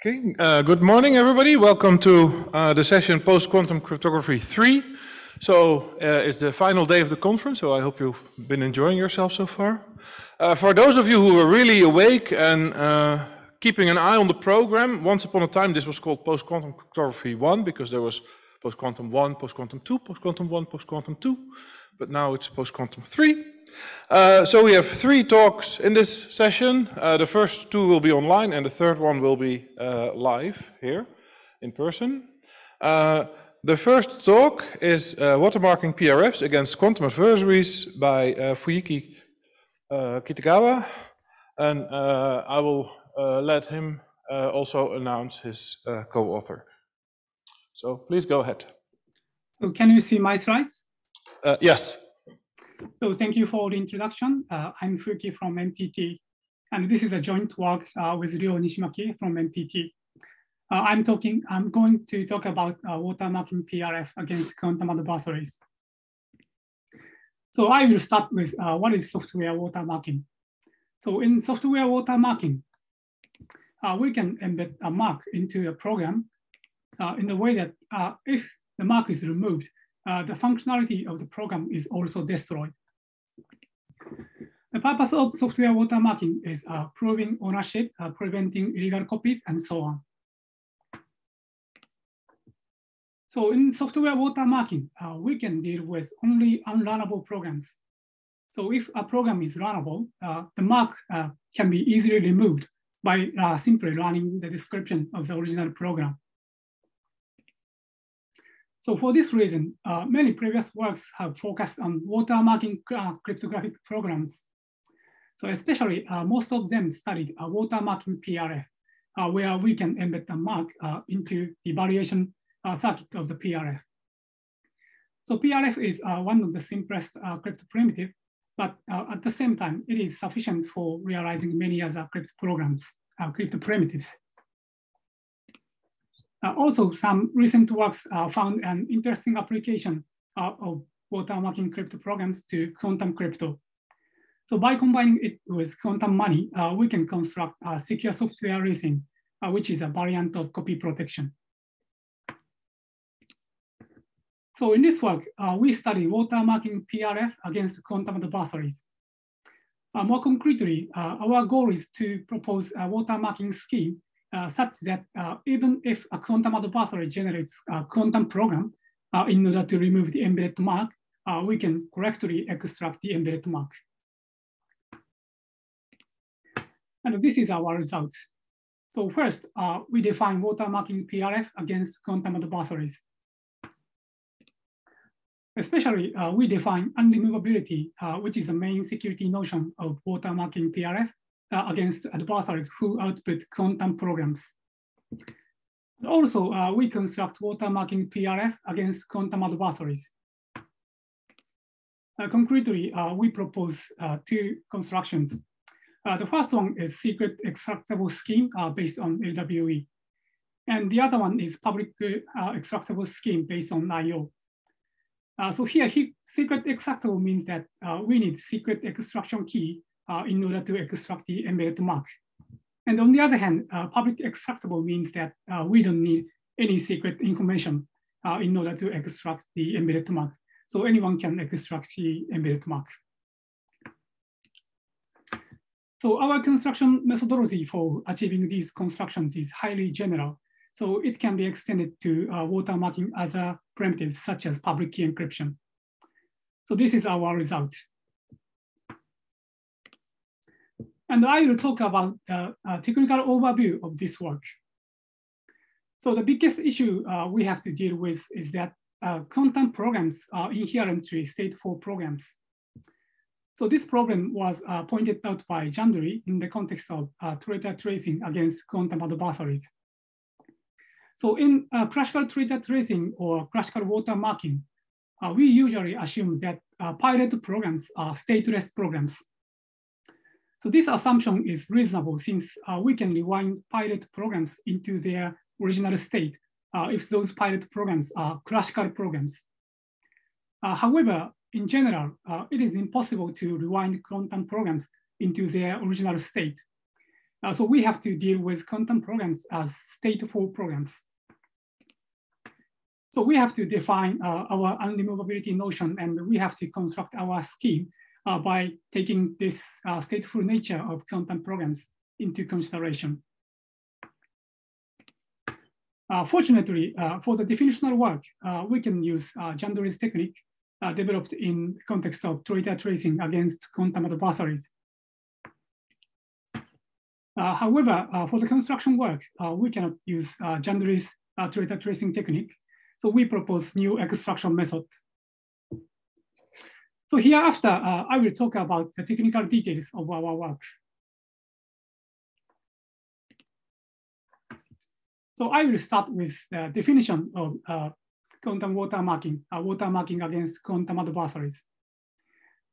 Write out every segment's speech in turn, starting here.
Okay, uh, good morning, everybody. Welcome to uh, the session Post-Quantum Cryptography 3. So uh, it's the final day of the conference, so I hope you've been enjoying yourself so far. Uh, for those of you who are really awake and uh, keeping an eye on the program, once upon a time this was called Post-Quantum Cryptography 1 because there was Post-Quantum 1, Post-Quantum 2, Post-Quantum 1, Post-Quantum 2, but now it's Post-Quantum 3. Uh, so we have three talks in this session. Uh, the first two will be online and the third one will be uh, live here in person. Uh, the first talk is uh, watermarking PRFs against quantum adversaries by uh, Fuyuki Kitagawa. And I will let him also announce his co-author. So please go ahead. So can you see my slides? Yes. So thank you for the introduction. Uh, I'm Fuki from NTT, and this is a joint work uh, with Ryo Nishimaki from NTT. Uh, I'm talking. I'm going to talk about uh, watermarking PRF against quantum adversaries. So I will start with uh, what is software watermarking. So in software watermarking, uh, we can embed a mark into a program in the way that if the mark is removed, uh, the functionality of the program is also destroyed. The purpose of software watermarking is uh, proving ownership, uh, preventing illegal copies, and so on. So in software watermarking, uh, we can deal with only unlearnable programs. So if a program is learnable, uh, the mark uh, can be easily removed by simply running the description of the original program. So for this reason, uh, many previous works have focused on watermarking uh, cryptographic programs. So especially uh, most of them studied a watermarking PRF, uh, where we can embed the mark uh, into the evaluation uh, circuit of the PRF. So PRF is one of the simplest crypto primitive, but at the same time, it is sufficient for realizing many other crypto programs, crypto primitives. Uh, also, some recent works uh, found an interesting application uh, of watermarking crypto programs to quantum crypto. So by combining it with quantum money, uh, we can construct a secure software erasing, uh, which is a variant of copy protection. So in this work, we study watermarking PRF against quantum adversaries. more concretely, our goal is to propose a watermarking scheme such that uh, even if a quantum adversary generates a quantum program uh, in order to remove the embedded mark, uh, we can correctly extract the embedded mark. And this is our result. So first, uh, we define watermarking PRF against quantum adversaries. Especially, uh, we define unremovability, which is the main security notion of watermarking PRF uh, against adversaries who output quantum programs. Also, uh, we construct watermarking PRF against quantum adversaries. Uh, concretely, uh, we propose uh, two constructions. Uh, the first one is secret extractable scheme based on LWE. And the other one is public extractable scheme based on IO. so here, he, secret extractable means that we need secret extraction key uh, in order to extract the embedded mark. And on the other hand, uh, public extractable means that uh, we don't need any secret information uh, in order to extract the embedded mark. So anyone can extract the embedded mark. So our construction methodology for achieving these constructions is highly general. So it can be extended to uh, watermarking other primitives such as public key encryption. So this is our result. And I will talk about the uh, technical overview of this work. So the biggest issue uh, we have to deal with is that uh, quantum programs are inherently stateful programs. So this problem was uh, pointed out by Zhandry in the context of uh, traitor tracing against quantum adversaries. So in uh, classical traitor tracing or classical watermarking, uh, we usually assume that pirate programs are stateless programs. So this assumption is reasonable since uh, we can rewind pirate programs into their original state uh, if those pirate programs are classical programs. Uh, however, in general, uh, it is impossible to rewind quantum programs into their original state. Uh, so we have to deal with quantum programs as stateful programs. So we have to define uh, our unremovability notion and we have to construct our scheme uh, by taking this uh, stateful nature of quantum programs into consideration. Uh, fortunately, uh, for the definitional work, uh, we can use uh, Zhandry's technique uh, developed in context of traitor tracing against quantum adversaries. However, for the construction work, we cannot use Zhandry's traitor tracing technique. So we propose new extraction method. So hereafter, I will talk about the technical details of our work. So I will start with the definition of uh, quantum watermarking, uh, watermarking against quantum adversaries.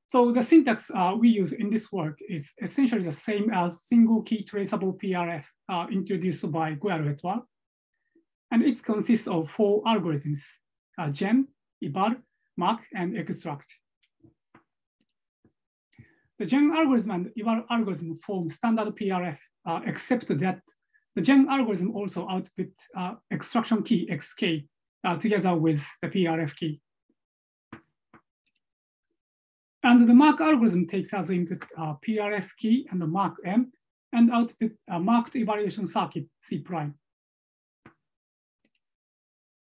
So the syntax uh, we use in this work is essentially the same as single key traceable PRF uh, introduced by Goyal et al. And it consists of four algorithms, uh, Gen, eval, mark, and extract. The Gen algorithm and eval algorithm form standard PRF, uh, except that the Gen algorithm also output uh, extraction key xk uh, together with the PRF key. And the mark algorithm takes as input uh, PRF key and the mark M and output a marked evaluation circuit C prime.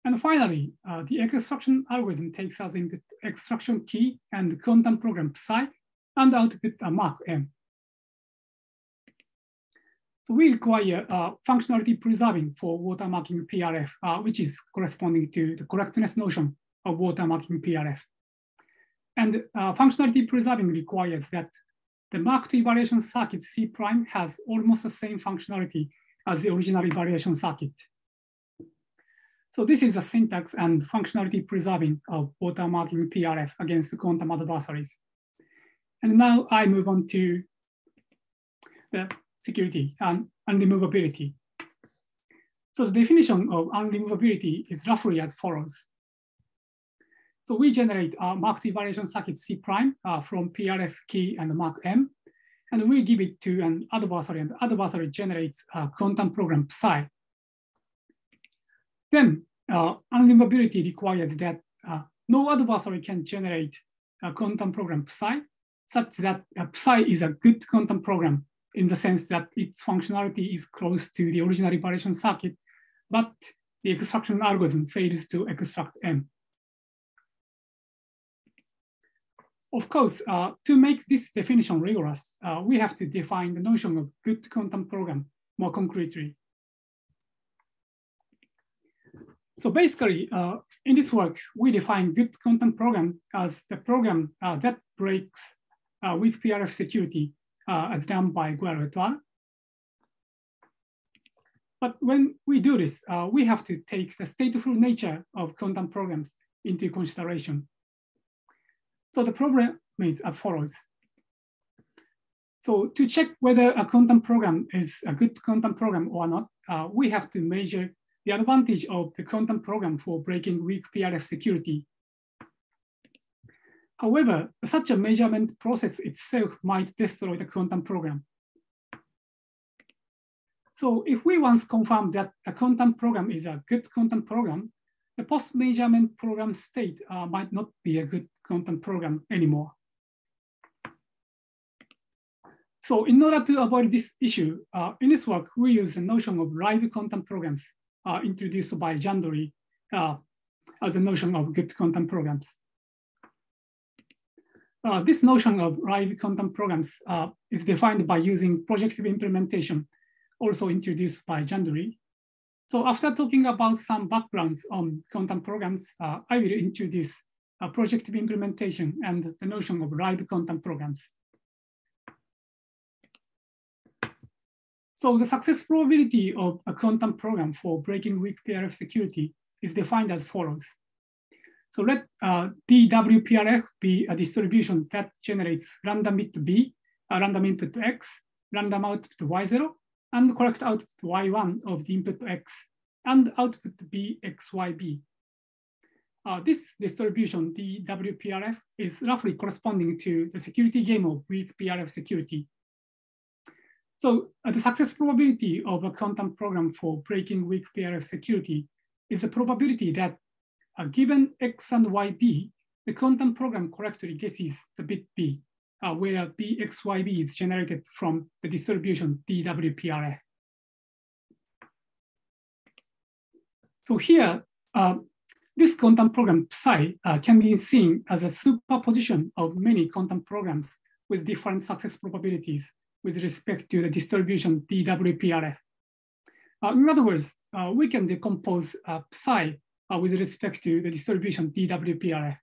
And finally, uh, the extraction algorithm takes as input extraction key and quantum program psi and output a mark M. So we require uh, functionality preserving for watermarking PRF, uh, which is corresponding to the correctness notion of watermarking PRF. And uh, functionality preserving requires that the marked evaluation circuit C prime has almost the same functionality as the original evaluation circuit. So this is the syntax and functionality preserving of watermarking PRF against quantum adversaries. And now I move on to the security and unremovability. So the definition of unremovability is roughly as follows. So we generate a marked evaluation circuit C prime uh, from PRF key and mark M, and we give it to an adversary, and the adversary generates a quantum program psi. Then uh, unremovability requires that uh, no adversary can generate a quantum program psi, such that psi is a good quantum program in the sense that its functionality is close to the original evaluation circuit, but the extraction algorithm fails to extract M. Of course, uh, to make this definition rigorous, uh, we have to define the notion of good quantum program more concretely. So basically, uh, in this work, we define good quantum program as the program uh, that breaks uh, weak PRF security uh, as done by Goyal et al. But when we do this, uh, we have to take the stateful nature of quantum programs into consideration. So the problem is as follows. So to check whether a quantum program is a good quantum program or not, uh, we have to measure the advantage of the quantum program for breaking weak PRF security However, such a measurement process itself might destroy the quantum program. So if we once confirm that a quantum program is a good quantum program, the post-measurement program state uh, might not be a good quantum program anymore. So in order to avoid this issue, uh, in this work, we use the notion of live quantum programs uh, introduced by Zhandry uh, as a notion of good quantum programs. Uh, this notion of live quantum programs uh, is defined by using projective implementation, also introduced by Zhandry. So after talking about some backgrounds on quantum programs, uh, I will introduce a projective implementation and the notion of live quantum programs. So the success probability of a quantum program for breaking weak PRF security is defined as follows. So let uh, DWPRF be a distribution that generates random bit B, a random input X, random output Y0, and correct output Y1 of the input X, and output BXYB. Uh, this distribution, DWPRF, is roughly corresponding to the security game of weak PRF security. So uh, the success probability of a quantum program for breaking weak PRF security is the probability that uh, given X and YB, the quantum program correctly guesses the bit B, uh, where BXYB is generated from the distribution DWPRF. So here, uh, this quantum program psi uh, can be seen as a superposition of many quantum programs with different success probabilities with respect to the distribution DWPRF. Uh, in other words, uh, we can decompose uh, psi uh, with respect to the distribution DWPRF.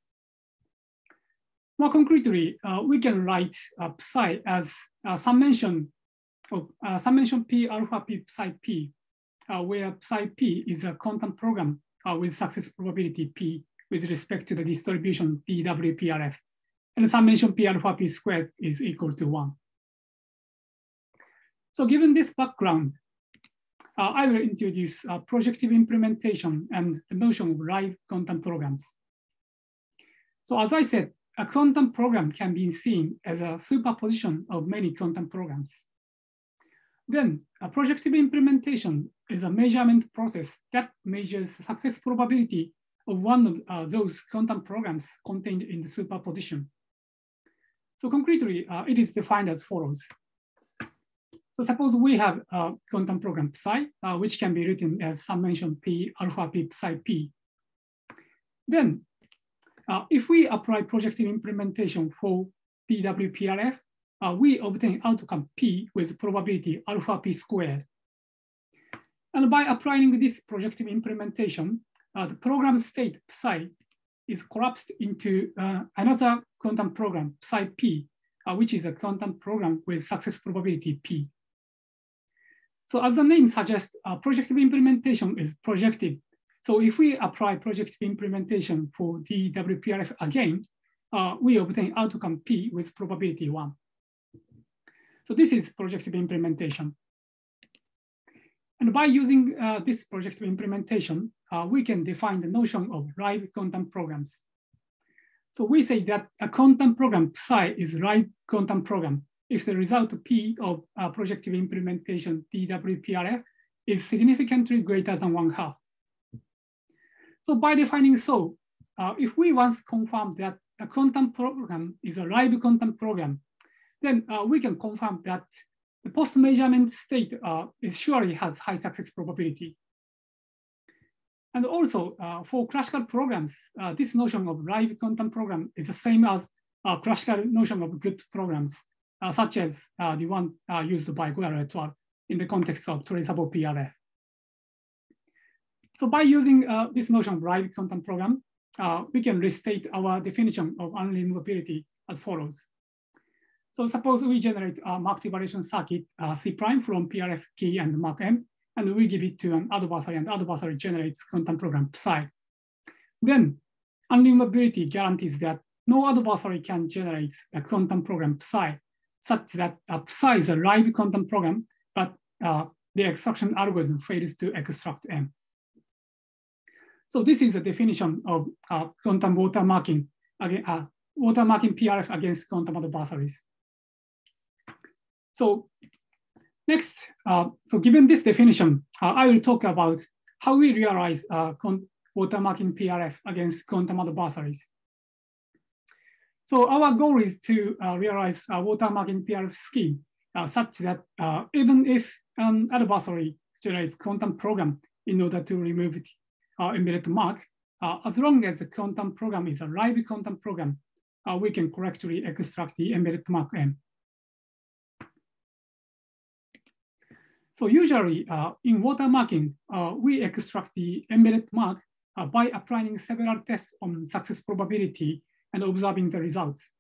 More concretely, uh, we can write psi as a summation of summation P alpha P psi P, where psi P is a quantum program with success probability P with respect to the distribution DWPRF. And the summation P alpha P squared is equal to one. So given this background, uh, I will introduce uh, projective implementation and the notion of live quantum programs. So as I said, a quantum program can be seen as a superposition of many quantum programs. Then a projective implementation is a measurement process that measures the success probability of one of uh, those quantum programs contained in the superposition. So concretely, uh, it is defined as follows. So suppose we have a quantum program psi, uh, which can be written as summation p alpha p psi p. Then uh, if we apply projective implementation for DWPRF, uh, we obtain outcome p with probability alpha p squared. And by applying this projective implementation, uh, the program state psi is collapsed into uh, another quantum program psi p, uh, which is a quantum program with success probability p. So as the name suggests, uh, projective implementation is projective. So if we apply projective implementation for DWPRF again, uh, we obtain outcome P with probability one. So this is projective implementation. And by using uh, this projective implementation, uh, we can define the notion of live quantum programs. So we say that a quantum program psi is live quantum program if the result P of uh, projective implementation DWPRF is significantly greater than one half. So by defining so, uh, if we once confirm that a quantum program is a live quantum program, then uh, we can confirm that the post-measurement state uh, is surely has high success probability. And also uh, for classical programs, uh, this notion of live quantum program is the same as classical notion of good programs. Uh, such as uh, the one uh, used by Goyal et al. in the context of traceable PRF. So by using this notion of live quantum program, we can restate our definition of unremovability as follows. So suppose we generate a marked evaluation circuit uh, C prime from PRF key and mark M, and we give it to an adversary and adversary generates quantum program psi. Then unremovability guarantees that no adversary can generate a quantum program psi such that psi is a live quantum program, but uh, the extraction algorithm fails to extract M. So this is a definition of uh, quantum watermarking, again, uh, watermarking PRF against quantum adversaries. So next, uh, so given this definition, uh, I will talk about how we realize uh, watermarking PRF against quantum adversaries. So our goal is to uh, realize a watermarking PRF scheme uh, such that uh, even if an adversary generates quantum program in order to remove the uh, embedded mark, uh, as long as the quantum program is a live quantum program, uh, we can correctly extract the embedded mark M. So usually in watermarking, we extract the embedded mark by applying several tests on success probability and observing the results.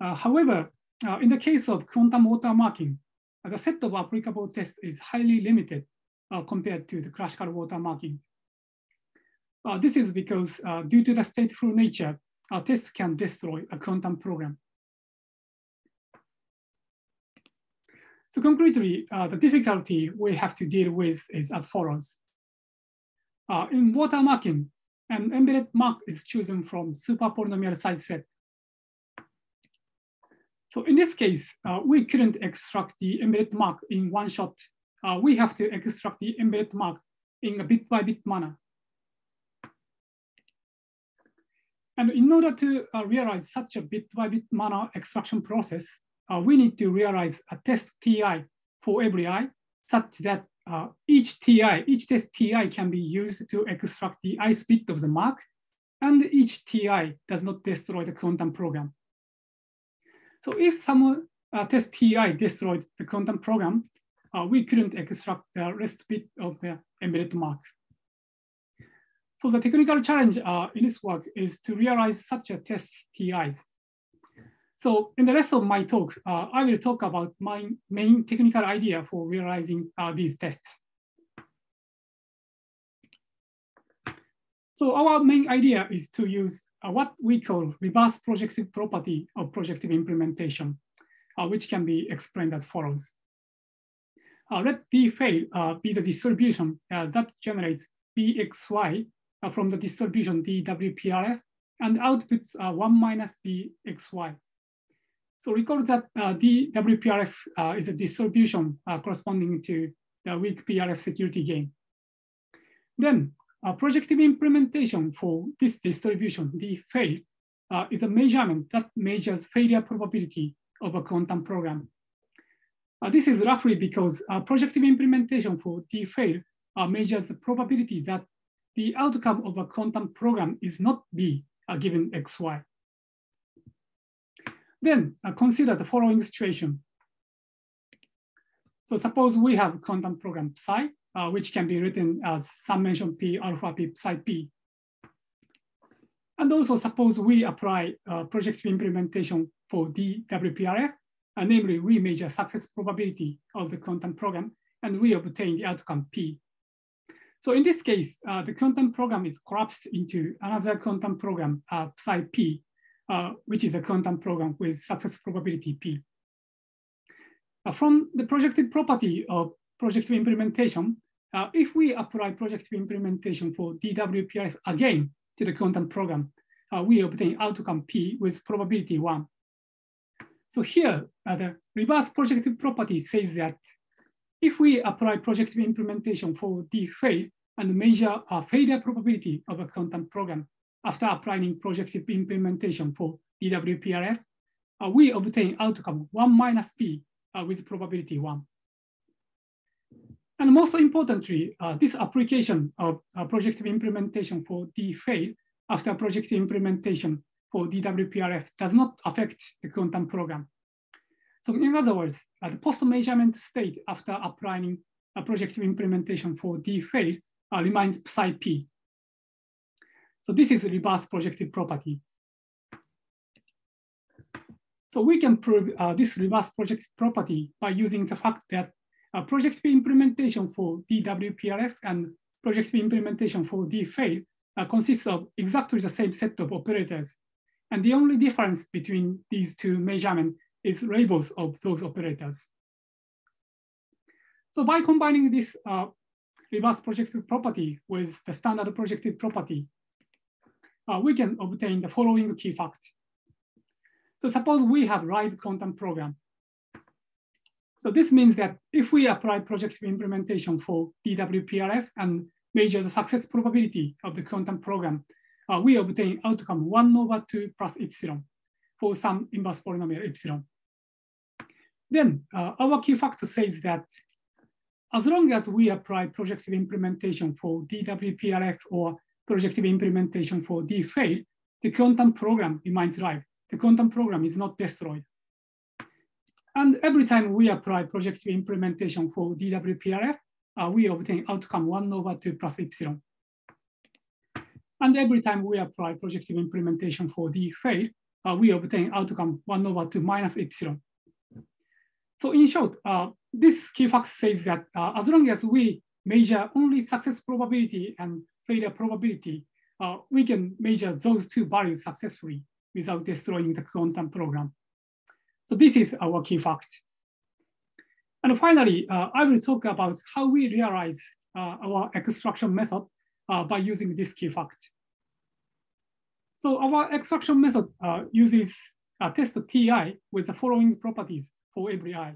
Uh, however, uh, in the case of quantum watermarking, uh, the set of applicable tests is highly limited uh, compared to the classical watermarking. Uh, this is because uh, due to the stateful nature, tests can destroy a quantum program. So concretely, the difficulty we have to deal with is as follows. in watermarking, an embedded mark is chosen from super polynomial size set. So in this case, uh, we couldn't extract the embedded mark in one shot. Uh, we have to extract the embedded mark in a bit by bit manner. And in order to uh, realize such a bit by bit manner extraction process, uh, we need to realize a test TI for every eye such that uh, each TI, each test TI can be used to extract the ice bit of the mark and each TI does not destroy the quantum program. So if some uh, test TI destroyed the quantum program, uh, we couldn't extract the rest bit of the embedded mark. So the technical challenge uh, in this work is to realize such a test TIs. So in the rest of my talk, uh, I will talk about my main technical idea for realizing uh, these tests. So our main idea is to use uh, what we call reverse projective property of projective implementation, uh, which can be explained as follows. Uh, let D fail uh, be the distribution that generates BXY from the distribution DWPRF and outputs uh, 1 minus BXY. So recall that uh, DWPRF uh, is a distribution uh, corresponding to the weak PRF security game. Then uh, projective implementation for this distribution, the fail, uh, is a measurement that measures failure probability of a quantum program. this is roughly because a projective implementation for the fail measures the probability that the outcome of a quantum program is not B uh, given XY. Then uh, consider the following situation. So suppose we have quantum program psi, uh, which can be written as summation p alpha p psi p. And also suppose we apply uh, projective implementation for DWPRF, uh, namely we measure success probability of the quantum program and we obtain the outcome p. So in this case, uh, the quantum program is collapsed into another quantum program, uh, psi p, uh, which is a quantum program with success probability p. Uh, from the projective property of projective implementation, uh, if we apply projective implementation for DWPRF again to the quantum program, uh, we obtain outcome p with probability one. So here, the reverse projective property says that if we apply projective implementation for D fail and measure a failure probability of a quantum program after applying projective implementation for DWPRF, uh, we obtain outcome one minus P uh, with probability one. And most importantly, uh, this application of uh, projective implementation for D fail after projective implementation for DWPRF does not affect the quantum program. So in other words, the post-measurement state after applying a projective implementation for D fail uh, remains psi p. So this is reverse projective property. So we can prove uh, this reverse projective property by using the fact that uh, projective implementation for DWPRF and projective implementation for DFAIL uh, consists of exactly the same set of operators. And the only difference between these two measurements is labels of those operators. So by combining this uh, reverse projective property with the standard projective property, uh, we can obtain the following key fact. So suppose we have live quantum program. So this means that if we apply projective implementation for DWPRF and measure the success probability of the quantum program, uh, we obtain outcome one over two plus epsilon for some inverse polynomial epsilon. Then uh, our key factor says that as long as we apply projective implementation for DWPRF or projective implementation for D fail, the quantum program remains live. The quantum program is not destroyed. And every time we apply projective implementation for DWPRF, uh, we obtain outcome one over two plus epsilon. And every time we apply projective implementation for DFAIL, uh, we obtain outcome one over two minus epsilon. So in short, uh, this key fact says that uh, as long as we measure only success probability and failure probability, uh, we can measure those two values successfully without destroying the quantum program. So this is our key fact. And finally, uh, I will talk about how we realize uh, our extraction method uh, by using this key fact. So our extraction method uses a test TI with the following properties for every i.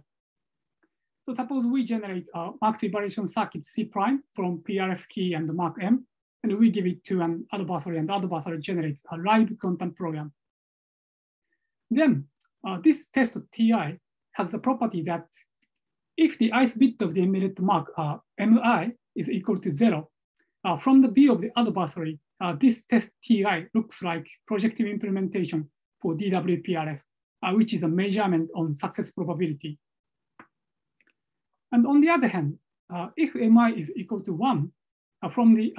So suppose we generate a marked evaluation circuit C prime from PRF key and mark M, and we give it to an adversary, and the adversary generates a live quantum program. Then uh, this test TI has the property that if the ith bit of the embedded mark uh, MI is equal to zero, uh, from the view of the adversary, uh, this test TI looks like projective implementation for DWPRF, uh, which is a measurement on success probability. And on the other hand, uh, if mi is equal to one, from, the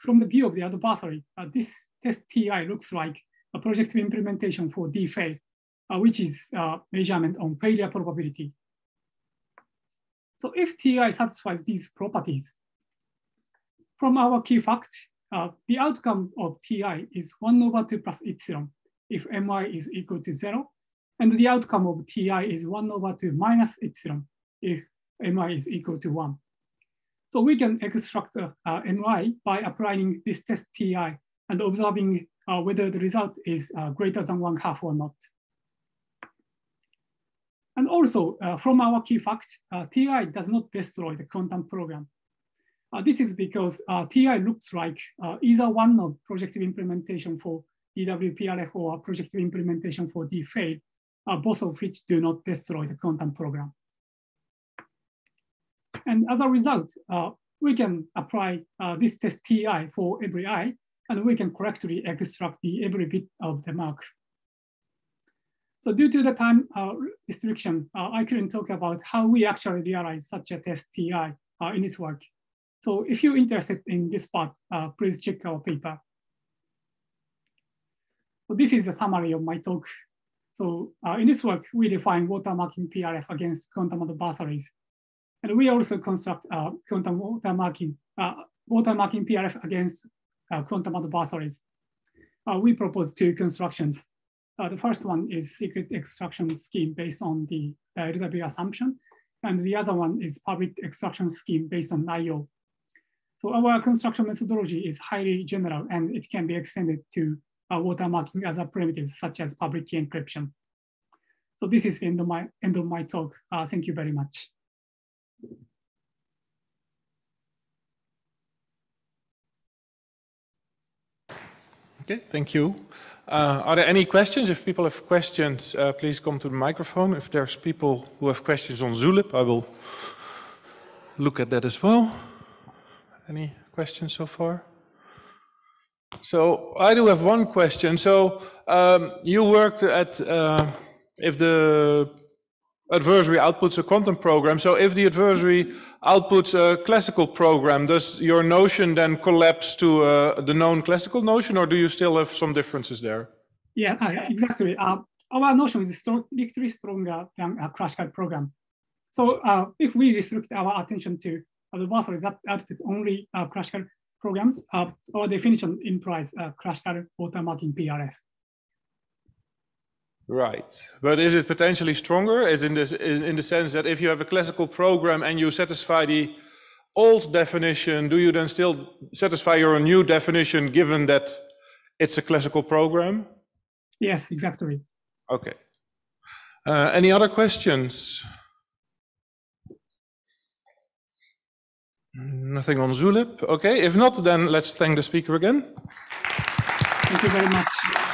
from the view of the adversary, uh, this test ti looks like a projective implementation for d-fail, uh, which is uh, measurement on failure probability. So if ti satisfies these properties, from our key fact, uh, the outcome of ti is 1 over 2 plus epsilon if mi is equal to 0, and the outcome of ti is 1 over 2 minus epsilon if mi is equal to 1. So we can extract uh, by applying this test ti and observing uh, whether the result is uh, greater than one half or not. And also, uh, from our key fact, uh, TI does not destroy the quantum program. Uh, this is because TI looks like either one of projective implementation for DWPRF or projective implementation for DFAIL, both of which do not destroy the quantum program. And as a result, uh, we can apply uh, this test TI for every i, and we can correctly extract the every bit of the mark. So due to the time uh, restriction, uh, I couldn't talk about how we actually realize such a test TI uh, in this work. So if you're interested in this part, uh, please check our paper. So this is a summary of my talk. So in this work, we define watermarking PRF against quantum adversaries and we also construct uh, quantum watermarking, uh, watermarking PRF against uh, quantum adversaries. Uh, we propose two constructions. Uh, the first one is secret extraction scheme based on the uh, LWE assumption, and the other one is public extraction scheme based on IO. So our construction methodology is highly general and it can be extended to uh, watermarking a primitive, such as public key encryption. So this is the end of my, end of my talk. Uh, thank you very much. Okay, thank you. Uh, are there any questions? If people have questions, uh, please come to the microphone. If there's people who have questions on Zulip, I will look at that as well. Any questions so far? So I do have one question. So um, you worked at, uh, if the adversary outputs a quantum program. So if the adversary outputs a classical program, does your notion then collapse to uh, the known classical notion, or do you still have some differences there? Yeah, exactly. Uh, our notion is strictly stronger than a classical program. So uh, if we restrict our attention to adversaries that output only uh, classical programs, uh, our definition implies a classical watermarking PRF. Right, but is it potentially stronger? Is in this is in the sense that if you have a classical program and you satisfy the old definition, do you then still satisfy your new definition given that it's a classical program? Yes, exactly. Okay. Uh, any other questions? Nothing on Zulip. Okay, if not, then let's thank the speaker again. Thank you very much.